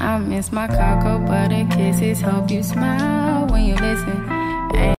I miss my Coco butter kisses. Hope you smile when you listen.